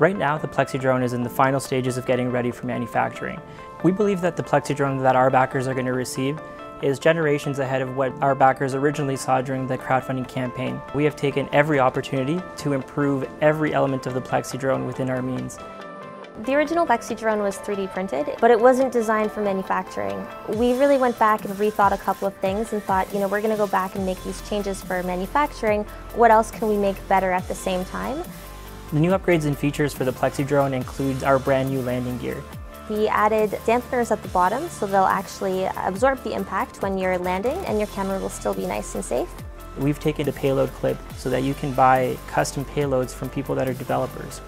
Right now, the PlexiDrone is in the final stages of getting ready for manufacturing. We believe that the PlexiDrone that our backers are going to receive is generations ahead of what our backers originally saw during the crowdfunding campaign. We have taken every opportunity to improve every element of the PlexiDrone within our means. The original PlexiDrone was 3D printed, but it wasn't designed for manufacturing. We really went back and rethought a couple of things and thought, you know, we're going to go back and make these changes for manufacturing. What else can we make better at the same time? The new upgrades and features for the PlexiDrone includes our brand new landing gear. We added dampeners at the bottom so they'll actually absorb the impact when you're landing and your camera will still be nice and safe. We've taken a payload clip so that you can buy custom payloads from people that are developers.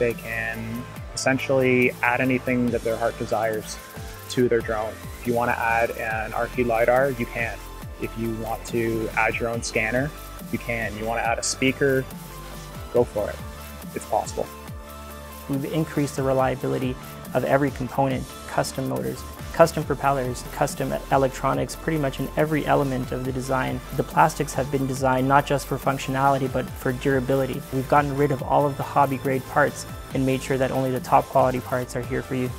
They can essentially add anything that their heart desires to their drone. If you want to add an RT LiDAR, you can. If you want to add your own scanner, you can. You want to add a speaker, go for it. It's possible. We've increased the reliability of every component, custom motors, custom propellers, custom electronics, pretty much in every element of the design. The plastics have been designed not just for functionality, but for durability. We've gotten rid of all of the hobby grade parts and made sure that only the top quality parts are here for you.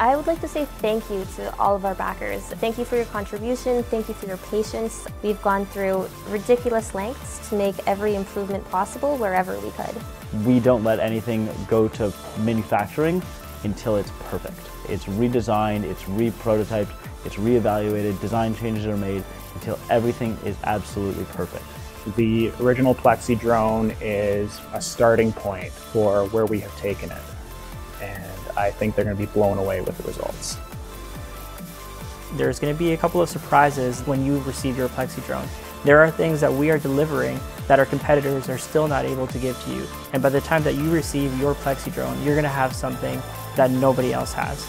I would like to say thank you to all of our backers. Thank you for your contribution, thank you for your patience. We've gone through ridiculous lengths to make every improvement possible wherever we could. We don't let anything go to manufacturing until it's perfect. It's redesigned, it's re-prototyped, it's re-evaluated, design changes are made until everything is absolutely perfect. The original Plexi drone is a starting point for where we have taken it. And I think they're going to be blown away with the results. There's going to be a couple of surprises when you receive your PlexiDrone. There are things that we are delivering that our competitors are still not able to give to you. And by the time that you receive your PlexiDrone, you're going to have something that nobody else has.